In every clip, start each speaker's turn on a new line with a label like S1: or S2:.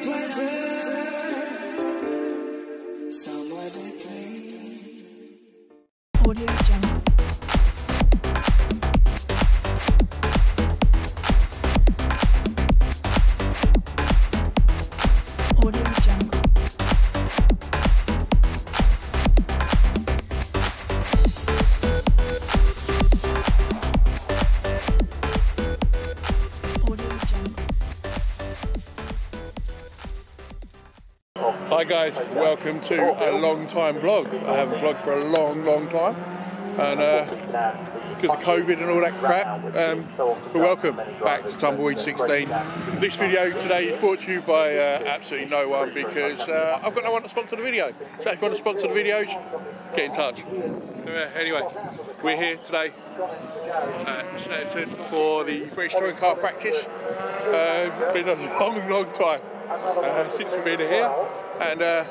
S1: pleasure.
S2: Guys, welcome to a long time vlog. I haven't vlogged for a long, long time, and uh, because of COVID and all that crap. Um, but welcome back to Tumbleweed 16. This video today is brought to you by uh, absolutely no one because uh, I've got no one to sponsor the video. So if you want to sponsor the videos, get in touch. Uh, anyway, we're here today at Snetterton for the British Touring Car Practice. Uh, been a long, long time uh, since we've been here, and uh,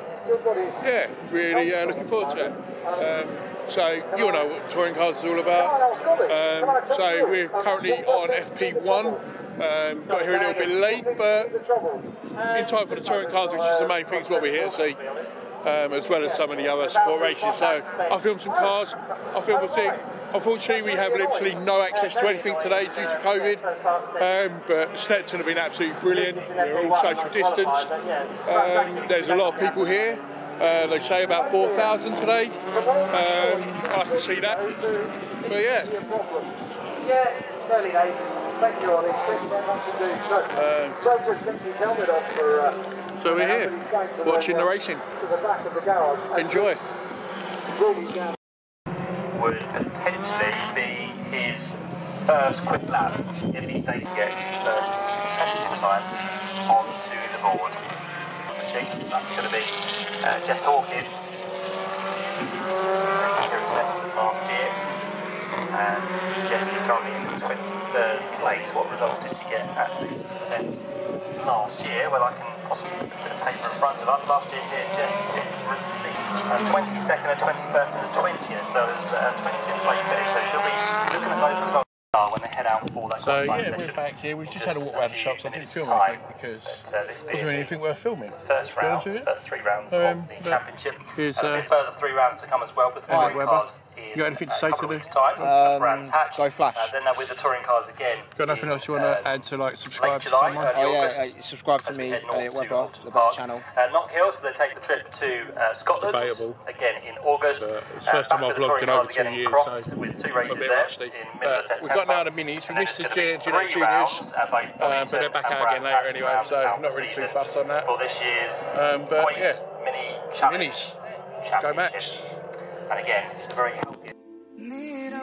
S2: yeah, really uh, looking forward to it. Um, so you know what touring cars is all about. Um, so we're currently on FP1. Um, got here a little bit late, but in time for the touring cars, which is the main thing, is what we're here to see. Um, as well as some of the other support races. So I filmed some cars, I filmed a thing. Unfortunately, we have literally no access to anything today due to COVID, um, but Snetterton have been absolutely brilliant. We're all social distanced. Um, there's a lot of people here. Uh, they say about 4,000 today. Um, I can see that. But yeah.
S3: So,
S2: we're here, watching the racing. Enjoy.
S4: Would potentially be his first quick lap if he stays to get his first competitive time onto the board. That's going to be uh, Jess Hawkins. Here at Leicester last year. And Jess is currently in 23rd place, what result did to get at this event last year. Well, I can possibly put a bit of paper in front of us. Last year here, Jess did receive uh, 22nd and 21st and the 20th, so there's uh, 20th place finish. So she'll be looking at those results when they head out for that
S2: So yeah, we're back here. We've just had a walk around the shops. I didn't film anything because
S4: but, uh,
S2: wasn't really anything worth filming.
S4: First round,
S2: honest with you.
S4: first three rounds
S2: Um,
S4: of the championship.
S2: here's,
S4: and a
S2: uh,
S4: bit further three rounds to come as well with the
S2: Andy
S4: touring
S2: You got anything to say to
S4: couple
S2: the-
S4: of weeks' time,
S5: Um, go Flash.
S4: Uh, then they're with the touring cars again.
S2: Got nothing
S4: in,
S2: else you want to
S4: uh,
S2: add to like subscribe
S4: late
S2: to someone?
S5: Oh
S4: August.
S5: yeah, uh, subscribe to me,
S4: head
S5: Elliot Webber,
S4: Alton
S5: the
S4: Park.
S5: Better Channel.
S4: Uh, Knock Hill, so they take the trip to uh, Scotland.
S2: Debatable.
S4: Again in August.
S2: But it's
S4: Uh,
S2: the first time I've
S4: with
S2: vlogged in over two years,
S4: Croft
S2: so
S4: with two
S2: I'm a bit
S4: there
S2: rusty.
S4: in middle of
S2: But we've got now the minis. We've
S4: And then
S2: missed the
S4: it's gonna be
S2: Gen- Gen 8
S4: three
S2: Juniors,
S4: rounds at both
S2: um, but they're back out again later anyway,
S4: rounds
S2: so
S4: out
S2: not really too fussed on that.
S4: For this year's
S2: Um, but yeah,
S4: Mini
S2: minis. Go Max.
S4: And again, it's a very healthy.
S1: Need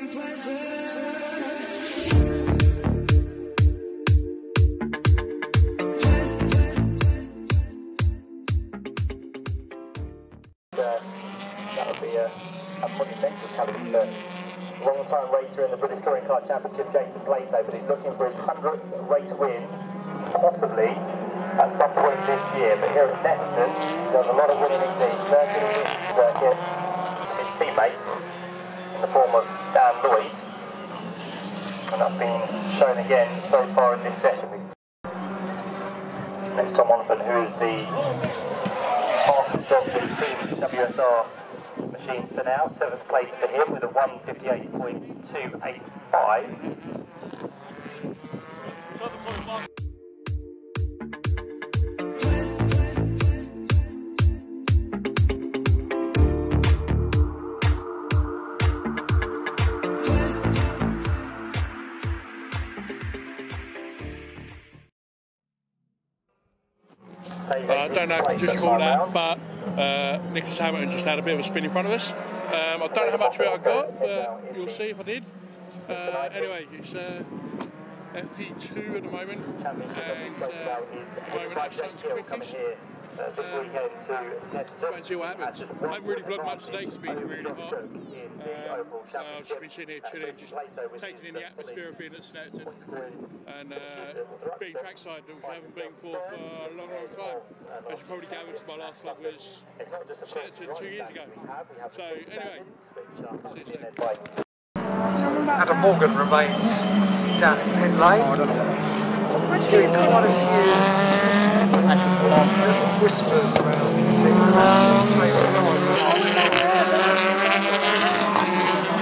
S4: that would be a, a monumental challenge for long time racer in the British Touring Car Championship, Jason Plato, but he's looking for his 100th race win, possibly at some point this year. But here at Snetterton, he does a lot of winning indeed. 13 wins circuit, teammate in the form of Dan Lloyd, and that's been shown again so far in this session. Next, Tom Onford, who is the fastest of this team WSR machines to now. Seventh place for him with a 158.285.
S2: Just caught that, but uh, Nicholas Hamilton just had a bit of a spin in front of us. Um, I don't know how much of it I got, but you'll see if I did. Uh, anyway, it's uh, FP2 at the moment, and uh, at the moment our quickest.
S4: Uh, this weekend to Snetterton.
S2: Let's see what happens. I haven't really vlogged much today 'cause it's been really hot. Um, so I've just been sitting here chilling, just taking in the atmosphere of being at Snetterton and uh, being trackside, which I haven't been for for a long, long time. As you probably gathered, my last vlog was Snetterton two years ago. So anyway, see you soon.
S6: Adam Morgan remains down in pit lane.
S3: Getting quite a few whispers around teams about the same times.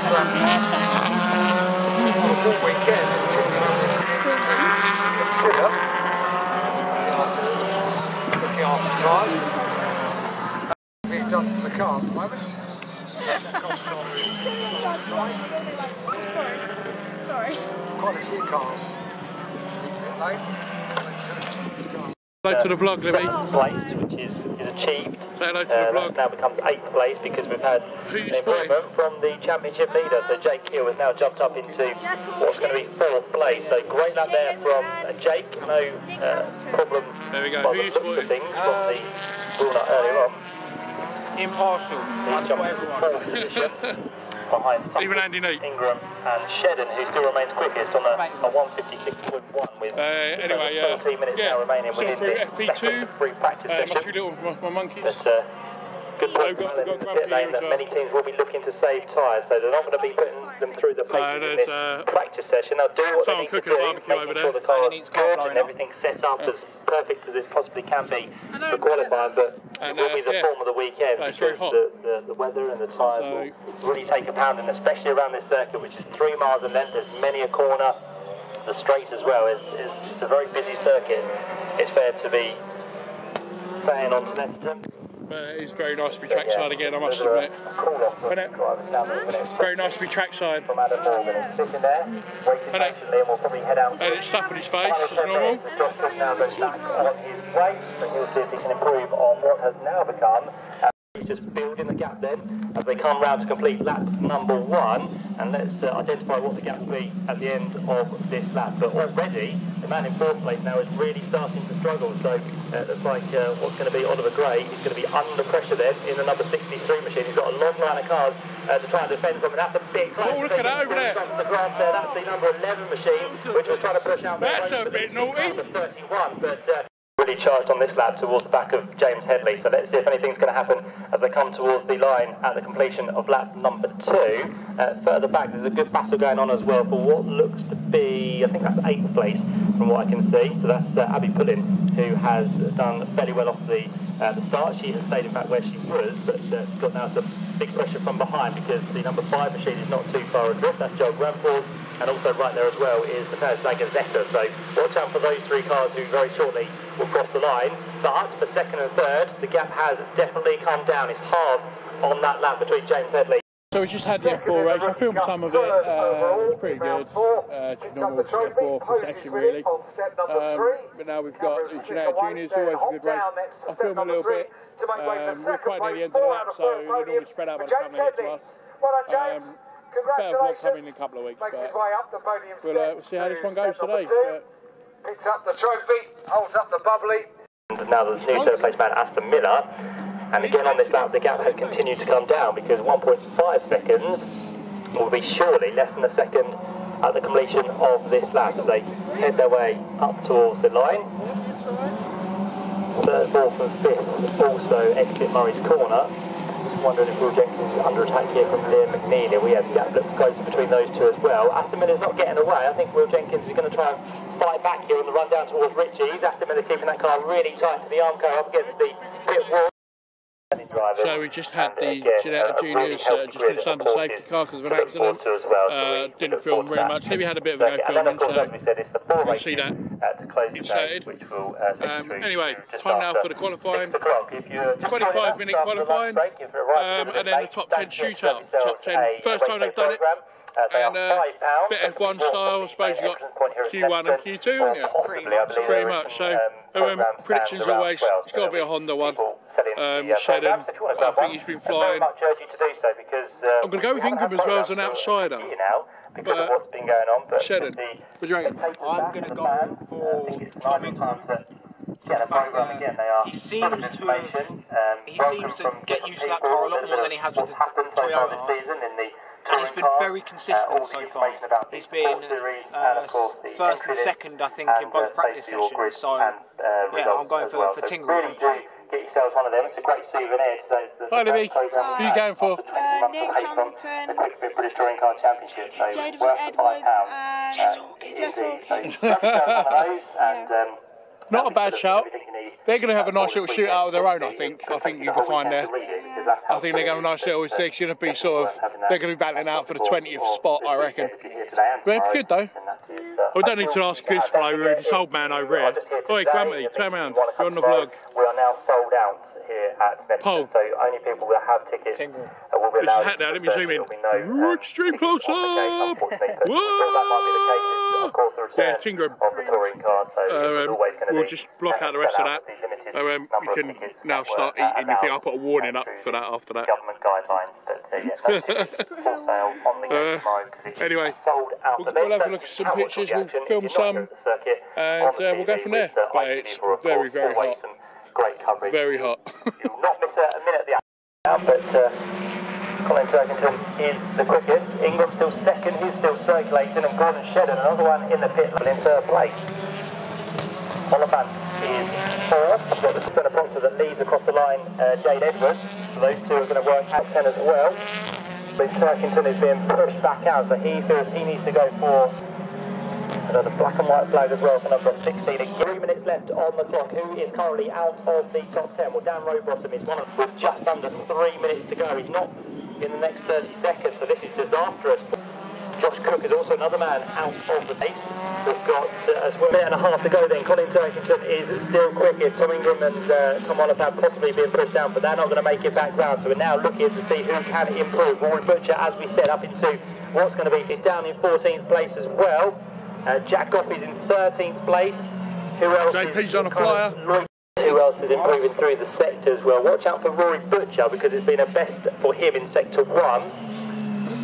S3: So, on a full weekend, it's to consider looking after, looking after tyres. Being done to the car at the moment. Costco is outside.
S7: Sorry. Sorry.
S3: Quite a few cars. Pit to- to.
S2: Hello to the vlog, Libby.
S4: seventh place, which is, is achieved.
S2: Say hello to the
S4: Uh,
S2: vlog.
S4: now becomes eighth place because we've had
S2: Who
S4: an improvement from the championship leader. So Jake Hill has now jumped up into what's going to be fourth place. So great lap there from Jake. No uh, problem
S2: There we go.
S4: by
S2: Who
S4: the
S2: you
S4: looks of
S2: spotted?
S4: from the walnut earlier on.
S5: Impartial. I
S4: He's
S5: spot
S4: jumped into
S5: everyone.
S4: fourth position behind Sutton,
S2: Even Andy Neate.
S4: Ingram and Shedden, who still remains quickest on a, a 156.1 with
S2: Uh, anyway, uh,
S4: minutes
S2: yeah,
S4: now remaining
S2: so
S4: within
S2: through
S4: this
S2: FP2,
S4: second free practice
S2: Uh, my
S4: session.
S2: three little my, my monkeys.
S4: But uh, good
S2: I've
S4: work well
S2: I've got
S4: in the pit lane that
S2: as
S4: many teams will be looking to save tyres, so they're not going to be putting them through the paces in this
S2: uh,
S4: practice session. They'll do what they need to
S2: cooking
S4: do,
S2: barbecue
S4: making sure
S2: there.
S4: the car's
S5: needs car
S4: good and
S5: up.
S4: everything's set up as perfect as it possibly can be
S7: know,
S4: for qualifying, but
S2: And,
S4: it will be
S2: uh,
S4: the
S2: yeah.
S4: form of the weekend
S2: Uh,
S4: because the, the, the weather and the tyres
S2: So-
S4: will really take a pounding, especially around this circuit, which is three miles in length. There's many a corner. The straight as well is, is it's a very busy circuit. It's fair to be saying on Snetterton.
S2: But it's very nice to be trackside again, I must admit. Very nice to be trackside.
S4: And
S2: it's stuff on his face, as
S4: 10
S2: normal.
S4: now. Uh, He's just building the gap then as they come round to complete lap number one. And let's uh, identify what the gap will be at the end of this lap. But already, the man in fourth place now is really starting to struggle. So uh, it looks like uh, what's going to be Oliver Gray. He's going to be under pressure then in the number 63 machine. He's got a long line of cars uh, to try and defend from, and that's a bit close.
S2: Oh, look at over there.
S4: The grass there. That's the number 11 machine, which was trying to push out.
S2: That's a bit naughty.
S4: number 31, but. Really charged on this lap towards the back of James Headley. So let's see if anything's going to happen as they come towards the line at the completion of lap number two. Uh, further back, there's a good battle going on as well for what looks to be, I think that's eighth place from what I can see. So that's uh, Abbi Pulling, who has done fairly well off the uh, the start. She has stayed in fact where she was, but uh, got now some big pressure from behind because the number five machine is not too far adrift. That's Joel Granfors. And also right there as well is Matías Zagazeta. So watch out for those three cars who very shortly will cross the line. But for second and third, the gap has definitely come down. It's halved on that lap between James Headley
S2: So we just had the F4 race. I filmed some of it. Uh, it was pretty good. Uh, just normal F4 procession really. Um, but now we've got the Ginetta Juniors, always a good race. I filmed a little bit. Um, we're quite near the end of the lap, so they normally spread out by the time they get to us. Um, better vlog coming in a couple of weeks,
S3: Makes his way up the podium
S2: we'll, uh, we'll see how this one goes today.
S3: Picks up the trophy, holds up the bubbly.
S4: And now the new third place man Aston Miller. And again on this lap, the gap has continued to come down because 1.5 seconds will be surely less than a second at the completion of this lap as they head their way up towards the line. Third, fourth, and fifth also exit Murray's corner. Wondering if Will Jenkins is under attack here from Liam McNeely. We have the gap looks closer between those two as well. Aston Miller's not getting away. I think Will Jenkins is going to try and fight back here on the run down towards Riches. Aston Miller keeping that car really tight to the arm car up against the pit wall.
S2: So we just had the
S4: And again, really
S2: Juniors uh, just finished under safety car because of an accident.
S4: forward to as well,
S2: Uh, didn't film very much. Maybe had a bit of a go
S4: Circuit. And then,
S2: filming, so
S4: as we said, it's the four
S2: we'll see that
S4: uh,
S2: inserted.
S4: day, which will uh,
S2: Um, anyway, time now for the qualifying.
S4: Six o'clock. If you're just
S2: 25
S4: joining us
S2: minute
S4: after the lunch
S2: qualifying,
S4: break, if you're right
S2: um, and then the top 10 shootout. Top 10. First time they've done it.
S4: Program. Uh,
S2: And,
S4: are
S2: uh,
S4: five
S2: bit F1 style, I suppose
S4: the
S2: you got
S4: entrance point here at
S2: Q1 and Q2,
S4: or
S2: haven't you?
S4: Possibly, I believe
S2: Pretty much. So,
S4: some,
S2: um, predictions always,
S4: well,
S2: it's
S4: so
S2: got to be a Honda one. Um,
S4: uh,
S2: Shedden,
S4: programs. If you wanna
S2: I think he's been flying.
S4: much urge you to do so because uh,
S2: I'm gonna go with
S4: we
S2: Ingram as well as an outsider.
S4: a because
S2: But
S4: of what's been going on. But
S2: Shedden,
S4: the
S2: what do you reckon?
S4: spectators
S5: I'm
S4: back
S5: gonna go
S4: fans,
S5: for
S4: I think
S5: Tom
S4: nine
S5: Ingram.
S4: times
S5: For the
S4: a
S5: fact that
S4: again.
S5: He
S4: of
S5: seems to have-
S4: information, um,
S5: he seems to get used to that car a lot more than he has with the
S4: happened so far
S5: Toyota.
S4: this season in the
S5: And he's
S4: touring
S5: been very consistent
S4: uh,
S5: so far.
S4: information about the
S5: He's been uh,
S4: and, of course, the
S5: first and second, I think, in both
S4: uh,
S5: practice sessions. So,
S4: and, uh,
S5: yeah, I'm going for,
S4: well.
S5: for
S4: So
S5: Tingle.
S4: really get yourselves one of them. It's a great souvenir to say it's the
S2: Hi, Libby.
S4: programme
S2: Who you going for?
S4: after 20 months
S6: Nick
S4: of hate from
S6: Hamilton.
S4: the Kwik Fit British Touring Car Championship. So
S6: Jade
S4: it's worth the five
S6: Edwards
S4: pounds.
S6: and
S4: Jess
S6: Jess Hawkins.
S4: So grab yourself one of those and um,
S2: Not a bad
S4: everything
S2: shout. They're going to have a nice little
S4: All this
S2: shootout of their own, I think. I think you
S4: The
S2: can find there.
S4: weekend to read it, because that's how
S2: I think they're going to have a nice little. They're going to be sort of. They're going to be battling out for the 20th spot, I reckon. But it'd good though.
S4: We
S2: don't need to ask Chris for over this old man over here. Oi, Grumpy, turn around. You're on the vlog.
S4: We are now sold out here at Snetterton, so only people that have tickets uh, will be
S2: It's
S4: allowed.
S2: hat now, let me
S4: to
S2: zoom in.
S4: There'll be no,
S2: Extreme close
S4: on the gate,
S2: up.
S4: unfortunately, but that might be the case. It's, Of course, the return
S2: Yeah, Tingram.
S4: of the touring car, so
S2: Uh, um,
S4: always going to
S2: we'll just block out the rest of that.
S4: with the limited
S2: um, we can now start eating. You think I'll put a warning up for that after that?
S4: Government guidelines, but uh, yeah, no tickets for sale on the gate
S2: Uh,
S4: tomorrow 'cause it's
S2: anyway, we'll- we'll have a look at some
S4: have a watch
S2: pictures, we'll film
S4: If you're not
S2: some,
S4: here at the circuit,
S2: and, uh, we'll go from there. But it's very, very hot.
S4: Great coverage.
S2: Very hot.
S4: You will not miss a, minute of the but Colin Turkington is the quickest. Ingram still second, he's still circulating, and Gordon Shedden, another one in the pit, in third place. Oliphant is fourth. Got the centre proctor that leads across the line, uh, Jade Edwards. So those two are going to work out 10 as well. But Turkington is being pushed back out, so he feels he needs to go for another black and white flag as well for number 16. Three minutes left on the clock. Who is currently out of the top 10? Well, Dan Rowbottom is one of, with just under three minutes to go. He's not in the next 30 seconds, so this is disastrous. Josh Cook is also another man out of the pace. We've got uh, as well a minute and a half to go then. Colin Turkington is still quickest. Tom Ingram and uh, Tom Oliphant possibly being pushed down, but they're not going to make it back round. So we're now looking to see who can improve. Rory Butcher, as we said, up into what's going to be, he's down in 14th place as well. Uh, Jack Goff is in 13th place. Who else
S2: JP's
S4: is
S2: on a flyer.
S4: Who else is improving through the sectors? Well, watch out for Rory Butcher because it's been a best for him in sector one.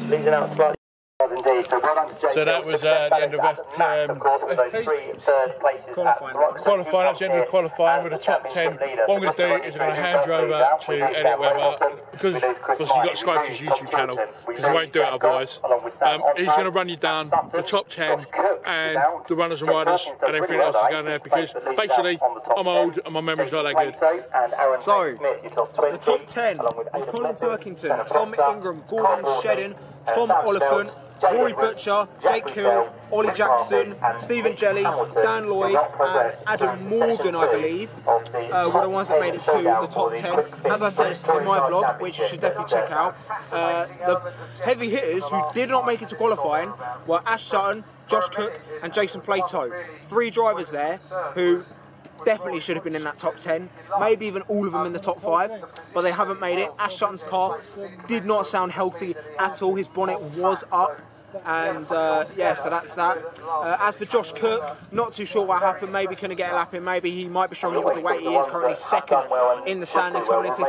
S4: Losing out slightly. Indeed. So, well done
S2: So that was, uh, the end of F- um,
S4: of course, with those
S2: FP.
S4: three third places at
S8: Qualifying.
S2: Qualifying, that's the end of the qualifying with the top 10. What I'm going to do is I'm going to hand you over to Elliot Webber because, because you've got to subscribe to his YouTube channel because I won't do it otherwise. Um, he's going to run you down the top 10 and the runners and riders and everything else is going there because basically I'm old and my memory's not that good.
S8: So, The top 10 was Colin Turkington, Tom Ingram, Gordon Shedden, Tom Oliphant, Rory Butcher, Jake Hill, Ollie Jackson, Stephen Jelley, Dan Lloyd, and Adam Morgan, I believe, uh, were the ones that made it to the top 10. As I said in my vlog, which you should definitely check out, uh, the heavy hitters who did not make it to qualifying were Ash Sutton, Josh Cook, and Jason Plato. Three drivers there who definitely should have been in that top 10, maybe even all of them in the top 5, but they haven't made it. Ash Sutton's car did not sound healthy at all, his bonnet was up. And uh, yeah, so that's that. Uh, as for Josh Cook, not too sure what happened. Maybe couldn't get a lap in. Maybe he might be struggling with the weight. He is currently second in the standings.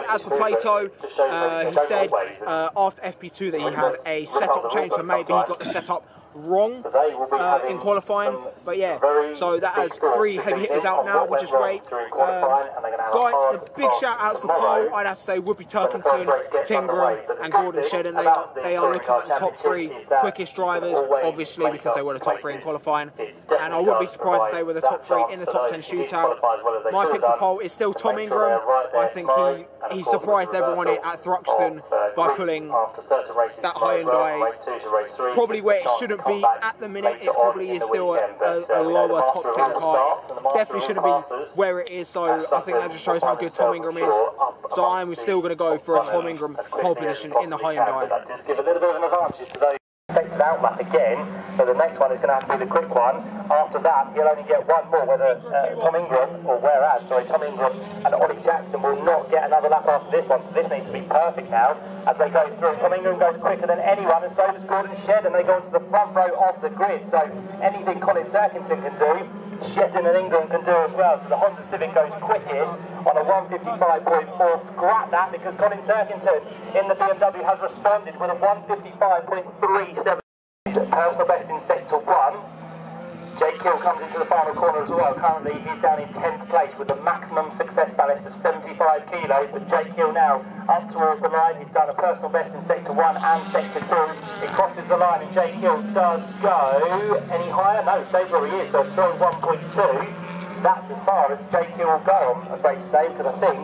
S8: As for Plato, uh, he said uh, after FP2 that he had a setup change, so maybe he got the setup wrong uh, in qualifying. But yeah, so that has three heavy hitters out now, which is great. Uh, guy, the big shout outs for Paul, I'd have to say would be Turkington, Tingram, and Gordon Shedden. They are they are looking at the top three quickest drivers, obviously because they were the top three in qualifying. And I wouldn't be surprised if they were the top three in the top ten shootout. My pick for Paul is still Tom Ingram. I think he he surprised everyone at Thruxton by pulling that Hyundai probably where it shouldn't be at the minute. It probably is still a, a, lower top 10 car. Definitely shouldn't be where it is, so I think that just shows how good Tom Ingram is. So I'm still going to go for a Tom Ingram pole position in the Hyundai.
S4: Just give a little bit of an advantage those expected outlap again. So the next one is going to have to be the quick one. After that, he'll only get one more, whether uh, Tom Ingram, or whereas, sorry, Tom Ingram and Ollie Jackson will not get another lap after this one. So this needs to be perfect now as they go through. Tom Ingram goes quicker than anyone, and so does Gordon Shed, and they go into the front row of the grid. So anything Colin Turkington can do, Shedden and Ingram can do as well. So the Honda Civic goes quickest on a 155.4. Scrap that because Colin Turkington in the BMW has responded with a 155.37 personal best in sector one. Jake Hill comes into the final corner as well. Currently, he's down in 10th place with a maximum success ballast of 75 kilos. But Jake Hill now up towards the line. He's done a personal best in sector one and sector two. He crosses the line, and Jake Hill does go any higher. No, stays where he is. So throw 1.2. That's as far as Jake Hill will go. I'm afraid to say because I think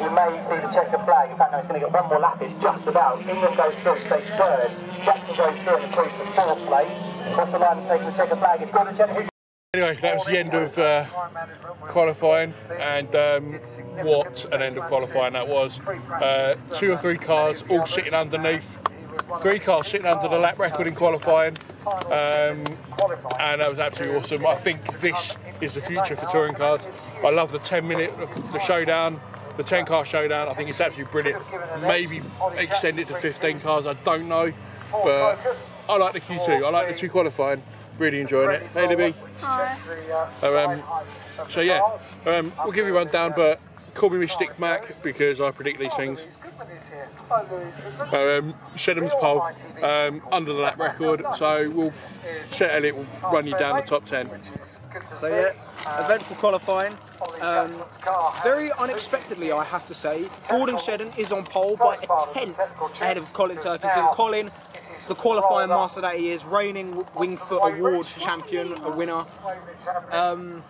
S4: you may see the checker flag. In fact, no, it's going to get one more lap. It's just about. England goes through, stays third. Jackson goes through and improves to fourth place. Across the line and taking the checker flag.
S2: Anyway, that was the end of uh, qualifying, and um, what an end of qualifying that was. Uh, two or three cars all sitting underneath, three cars sitting under the lap record in qualifying, um, and that was absolutely awesome. I think this is the future for touring cars. I love the 10 minute, the showdown, the 10 car showdown. I think it's absolutely brilliant. Maybe extend it to 15 cars, I don't know, but I like the Q2, I like the two qualifying. Really enjoying it. Hey, Libby.
S7: Hi.
S2: Um, so yeah, um, we'll give you one down, but call me Mystic Mac because I predict these things. Um, Shedham's pole um, under the lap record, so we'll settle it. We'll run you down the top ten.
S8: So yeah, eventful qualifying. Um, very unexpectedly, I have to say, Gordon Shedden is on pole by a tenth ahead of Colin Turkington. Colin, the qualifying master that he is, reigning Wingfoot Award champion, a winner. Um,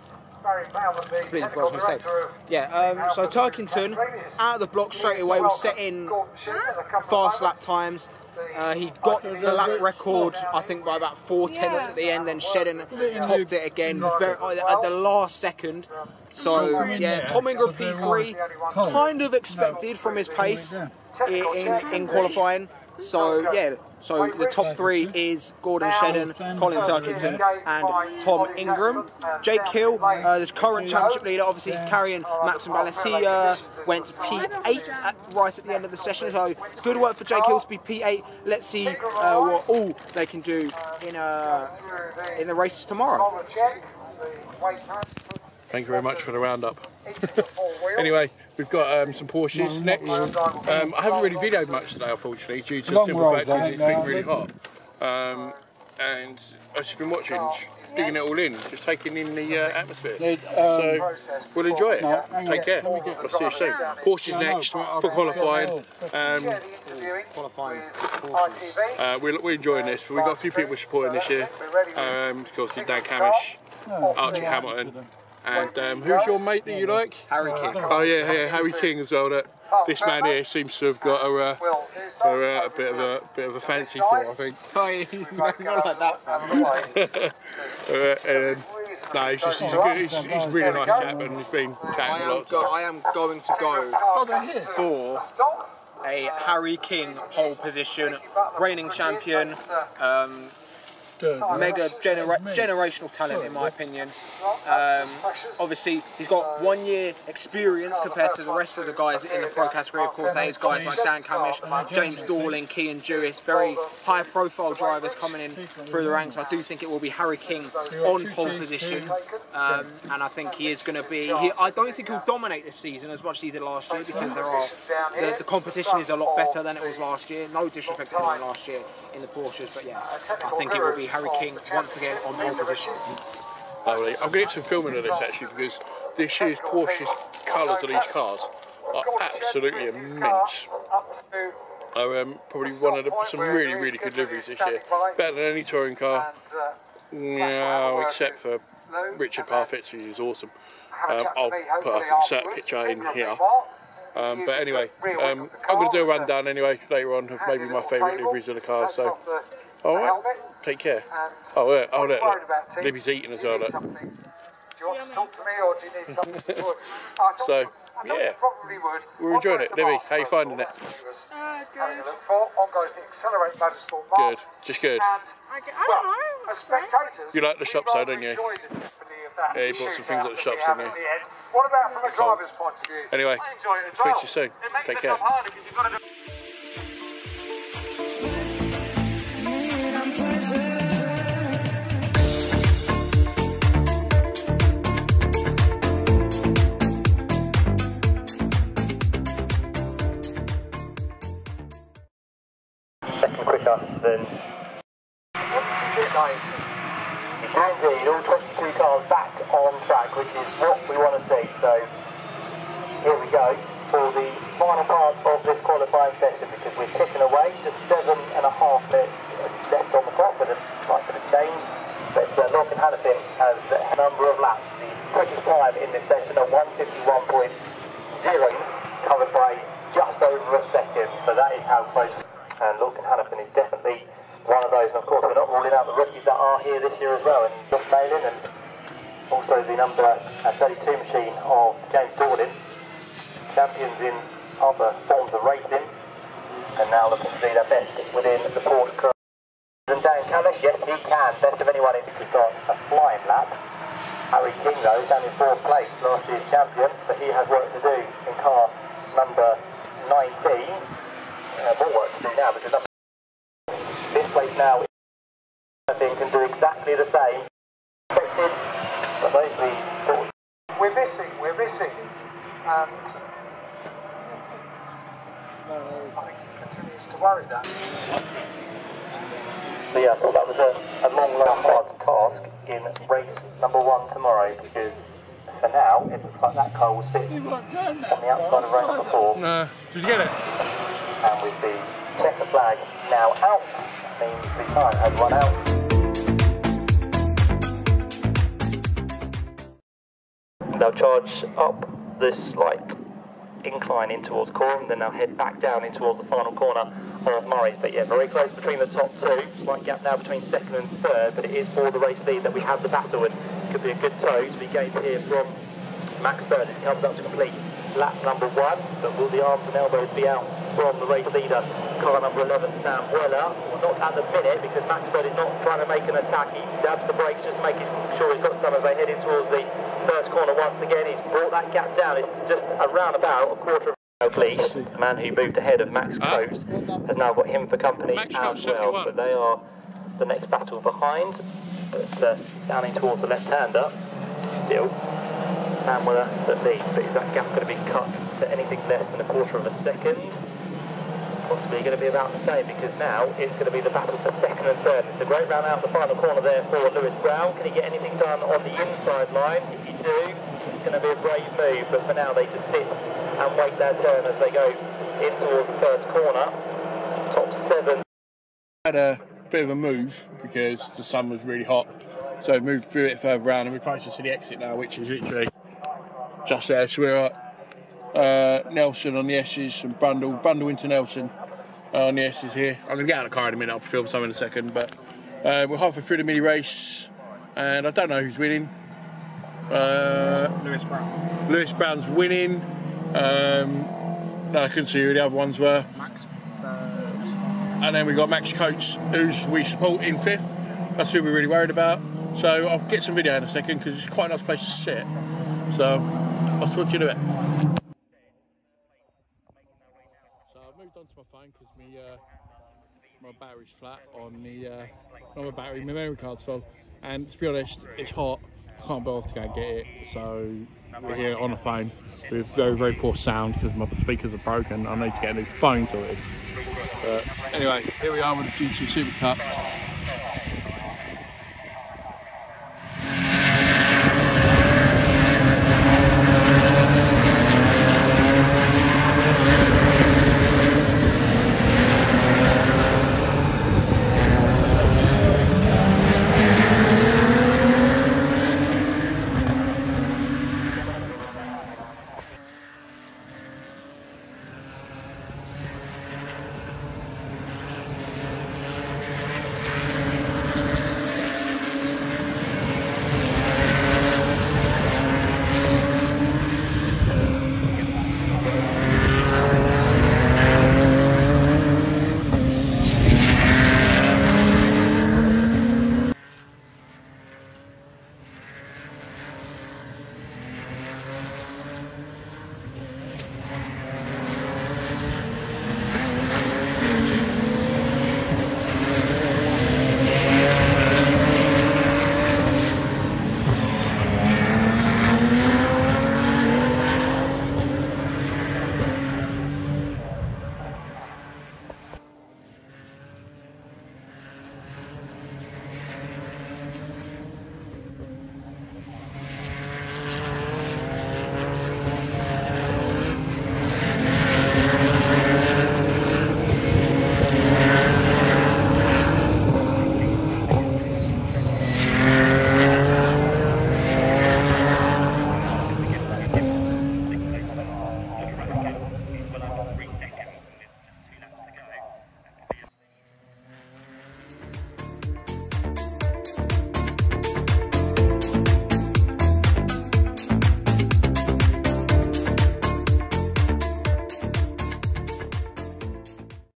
S8: was. Yeah, um, so Turkington out of the block straight away was setting fast lap times. Uh, he got the lap record, I think, by about four tenths at the end. Then Shedden topped it again very, at the last second. So yeah, Tom Ingram P3, kind of expected from his pace in, in qualifying. So yeah, so the top three is Gordon Shedden, Colin Turkington, and Tom Ingram. Jake Hill, uh, the current championship leader, obviously carrying Max and Ballas. He uh, went P8 at, right at the end of the session. So good work for Jake Hill to be P8. Let's see uh, what all they can do in uh, in the races tomorrow.
S2: Thank you very much for the roundup. Anyway, we've got um, some Porsches next. Um, I haven't really videoed much today, unfortunately, due to the simple fact that it's been really hot. Um, and I've just been watching, digging it all in, just taking in the uh, atmosphere. So we'll enjoy it. Take care. I'll see you soon. Porsches next for qualifying. Um,
S8: Qualifying.
S2: uh, we're, we're enjoying this, but we've got a few people supporting this year. Um, of course, Dan Cammish, Archie Hamilton, and um, who's your mate that you like?
S8: Harry King.
S2: Oh yeah, yeah, Harry King as well. That this man here seems to have got a, uh, a, uh, a bit of a bit of a fancy for, I think.
S8: Oh, not like that.
S2: Uh, and no, he's just he's a good, he's, he's a really nice chap, and he's been
S8: I
S2: chatting a
S8: am,
S2: lot. So.
S8: I am going to go for a Harry King pole position, reigning champion, um, mega genera- generational talent in my opinion. Um, obviously, he's got one year experience compared to the rest of the guys in the pro category. Of course, there's guys like Dan Cammish, James Dorlin, Kiern Jewiss, very high profile drivers coming in through the ranks. I do think it will be Harry King on pole position, um, and I think he is going to be. He, I don't think he'll dominate this season as much as he did last year because there are the, the competition is a lot better than it was last year. No disrespect to anyone last year in the Porsches, but yeah, I think it will be Harry King once again on pole position.
S2: Lovely. I'm going to get some filming of this actually because this year's Porsche's colours of these cars are absolutely immense. Are um, probably one of the, some really really good liveries this year. Better than any touring car. No, except for Richard Parfitts, who is awesome. Um, I'll put a certain picture in here. Um, but anyway, um, I'm going to do a rundown anyway later on of maybe my favourite liveries of the cars. So, all right, take care. Oh, yeah, oh, look, look. Libby's eating as well. Look.
S3: Do you want to talk to me or do you need something to talk? I thought-
S2: So,
S3: I
S2: yeah.
S3: you probably would.
S2: We're enjoying it.
S3: On goes the
S2: Libby,
S3: mask.
S2: how you finding it?
S7: Uh, good.
S3: look for. On goes the Accelerate Motorsport
S2: Good, just good.
S3: And,
S7: I, g- I
S3: well,
S7: don't know.
S3: as spectators,
S2: You like the
S3: we
S2: shops though, don't you?
S3: enjoyed the symphony of that
S2: Yeah, you bought some things at the shops, didn't
S3: had at. What about from a driver's point of view?
S2: Anyway,
S3: I enjoy it as
S2: speak
S3: well.
S2: to you soon.
S3: It makes
S2: Take
S3: the
S2: care.
S4: And now looking to do their best within the Porsche car. And Dan Callis, yes he can. Best of anyone is to start a flying lap. Harry King though, down in fourth place, last year's champion, so he has work to do in car number 19. Uh, more work to do now because number this place now I think can do exactly the same. Expected, but mostly
S3: We're missing, we're missing. And I think continues to worry that.
S4: So yeah, I thought that was a, a long, long, hard task in race number one tomorrow because for now it looks like that car will sit on the outside of race number four.
S2: No. Did you get it?
S4: And with the checker flag now out, means the time has run out. They'll charge up this slight incline in towards Coram, then they'll head back down in towards the final corner of Murray's. But yeah, very close between the top two. Slight gap now between second and third, but it is for the race lead that we have the battle and could be a good toe to be gained here from Max Bird as he comes up to complete lap number one. But will the arms and elbows be out from the race leader, car number 11, Sam Weller? Well, not at the minute because Max Bird is not trying to make an attack. He dabs the brakes just to make sure he's got some as they head in towards the first corner once again. He's brought that gap down. It's just around about a quarter of a Please, the man who moved ahead of Max
S2: Ah.
S4: Coates has now got him for company
S2: Max
S4: as well.
S2: 71.
S4: So they are the next battle behind. But uh, down in towards the left-hander. Still, Sam Weller that leads, but is that gap going to be cut to anything less than a quarter of a second? Possibly going to be about the same because now it's going to be the battle for second and third. It's a great round out the final corner there for Lewis Brown. Can he get anything done on the inside line? It's going to be a brave move, but for now they just sit and wait their turn as they go in towards the first corner. Top seven
S2: Had a bit of a move because the sun was really hot, so we moved through it further around and we're closer to the exit now, which is literally just there. So we're at uh, Nelson on the S's and Brundle, Brundle into Nelson uh, on the S's here. I'm going to get out of the car in a minute, I'll film some in a second, but uh, we're halfway through the mini race and I don't know who's winning. Uh,
S8: Lewis Brown.
S2: Lewis Brown's winning. Um, no, I couldn't see who the other ones were.
S8: Max Bird.
S2: And then we got Max Coates, who's we support in fifth. That's who we're really worried about. So I'll get some video in a second because it's quite a nice place to sit. So I'll switch you to it. So I've moved on to my phone because my, uh, my battery's flat on the uh, not my battery, my memory card's full. And to be honest, it's hot. Can't bother to go and get it. So we're here on the phone with very, very poor sound because my speakers are broken. I need to get a new phone sorted. But anyway, here we are with the GT Super Cup.